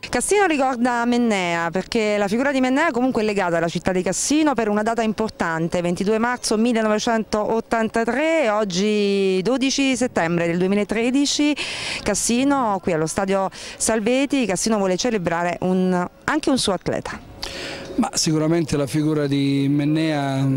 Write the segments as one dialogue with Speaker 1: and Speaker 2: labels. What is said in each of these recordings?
Speaker 1: Cassino ricorda Mennea perché la figura di Mennea comunque è legata alla città di Cassino per una data importante, 22 marzo 1983 e oggi 12 settembre del 2013 Cassino qui allo stadio Salveti, Cassino vuole celebrare un, anche un suo atleta.
Speaker 2: Ma sicuramente la figura di Mennea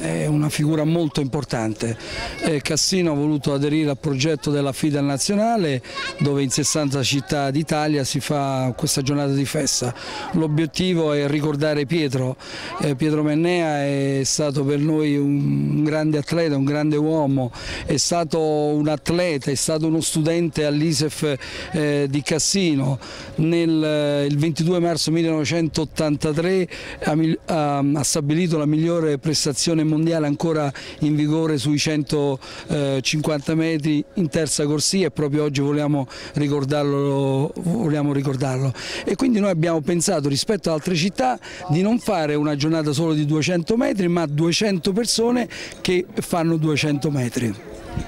Speaker 2: è una figura molto importante. Eh, Cassino ha voluto aderire al progetto della FIDA nazionale dove in 60 città d'Italia si fa questa giornata di festa. L'obiettivo è ricordare Pietro. Eh, Pietro Mennea è stato per noi un grande atleta, un grande uomo, è stato un atleta, è stato uno studente all'ISEF eh, di Cassino. Nel, il 22 marzo 1983 ha, ha, stabilito la migliore prestazione mondiale ancora in vigore sui 150 metri in terza corsia e proprio oggi vogliamo ricordarlo, vogliamo ricordarlo. E quindi noi abbiamo pensato rispetto ad altre città di non fare una giornata solo di 200 metri ma 200 persone che fanno 200 metri.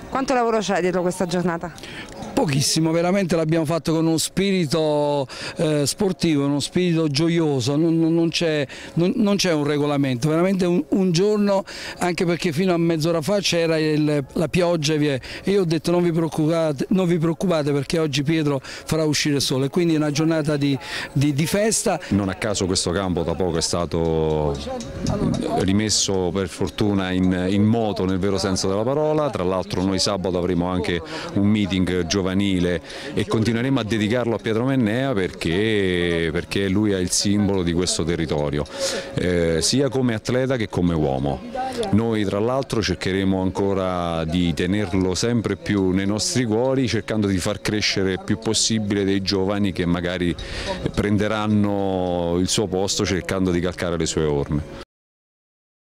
Speaker 1: Quanto lavoro c'è dietro questa giornata?
Speaker 2: Pochissimo, veramente l'abbiamo fatto con uno spirito eh, sportivo, uno spirito gioioso, non, non c'è un regolamento, veramente un, un, giorno, anche perché fino a mezz'ora fa c'era la pioggia e io ho detto non vi, non vi, preoccupate, perché oggi Pietro farà uscire il sole, quindi è una giornata di, di, di festa.
Speaker 3: Non a caso questo campo da poco è stato rimesso per fortuna in, in moto nel vero senso della parola, tra l'altro noi sabato avremo anche un meeting giovanile e continueremo a dedicarlo a Pietro Mennea perché, perché lui è il simbolo di questo territorio, eh, sia come atleta che come uomo. Noi tra l'altro cercheremo ancora di tenerlo sempre più nei nostri cuori cercando di far crescere il più possibile dei giovani che magari prenderanno il suo posto cercando di calcare le sue orme.